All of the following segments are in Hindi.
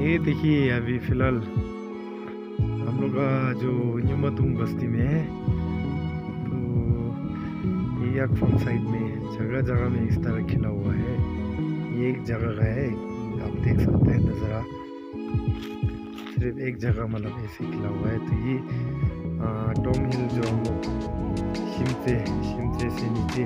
ये देखिए अभी फ़िलहाल हम लोग का जो न्यूमतुंग बस्ती में है तो ये याकफांग साइड में जगह जगह में इस तरह खिला हुआ है। ये एक जगह का है, आप देख सकते हैं नज़रा। सिर्फ़ एक जगह मतलब ऐसे खिला हुआ है। तो ये टोंग हिल जो हम लोग शिमते शिमते से नीचे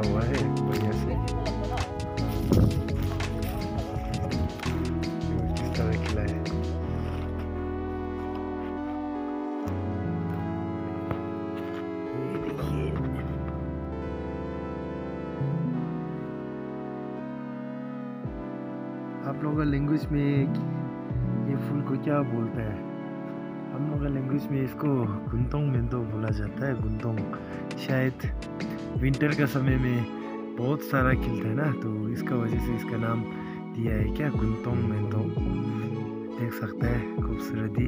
खिला हुआ है, बढ़िया से। आप लोगों का लैंग्वेज में ये फूल को क्या बोलते हैं? हम लोग का लैंग्वेज में इसको गुंतोंग मेंतो बोला जाता है, गुंतोंग। शायद विंटर का समय में बहुत सारा खिलता है ना तो इसका वजह से इसका नाम दिया है क्या? गुंतोंग तो देख सकता है, खूबसूरती।